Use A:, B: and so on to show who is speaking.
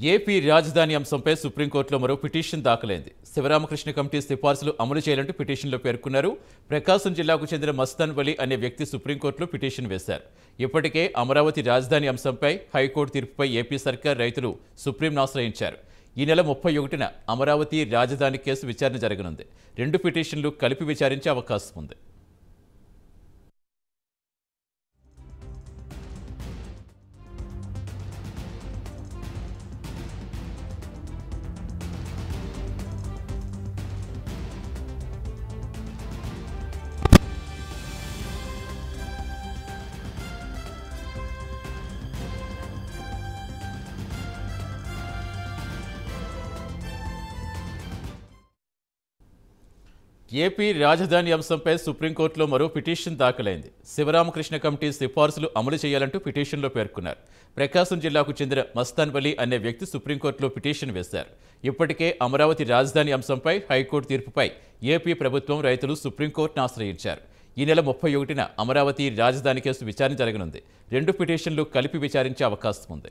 A: AP రాజధాని అంశంపై సుప్రీంకోర్టులో మరో పిటిషన్ దాఖలైంది. శివరామకృష్ణ కమిటీ సిఫార్సులు అమలు చేయాలంటూ పిటిషన్లో పేర్కొన్నారు. ప్రకాశం జిల్లాకు చెందిన మస్తాన్ వలి అనే వ్యక్తి సుప్రీంకోర్టులో పిటిషన్ వేశారు. ఇప్పటికే అమరావతి రాజధాని అంశంపై హైకోర్టు తీర్పుపై ఏపీ సర్కార్ రైతులు సుప్రీంను ఆశ్రయించారు. ఈ నెల ముప్పై ఒకటిన అమరావతి రాజధాని కేసు విచారణ జరగనుంది. రెండు పిటిషన్లు కలిపి విచారించే అవకాశం ఉంది. ఏపీ రాజధాని అంశంపై సుప్రీంకోర్టులో మరో పిటిషన్ దాఖలైంది. శివరామకృష్ణ కమిటీ సిఫార్సులు అమలు చేయాలంటూ పిటిషన్లో పేర్కొన్నారు. ప్రకాశం జిల్లాకు చెందిన మస్తాన్వలి అనే వ్యక్తి సుప్రీంకోర్టులో పిటిషన్ వేశారు. ఇప్పటికే అమరావతి రాజధాని అంశంపై హైకోర్టు తీర్పుపై ఏపీ ప్రభుత్వం రైతులు సుప్రీంకోర్టును ఆశ్రయించారు. ఈ నెల ముప్పై ఒకటిన అమరావతి రాజధాని కేసు విచారణ జరగనుంది. రెండు పిటిషన్లు కలిపి విచారించే అవకాశం ఉంది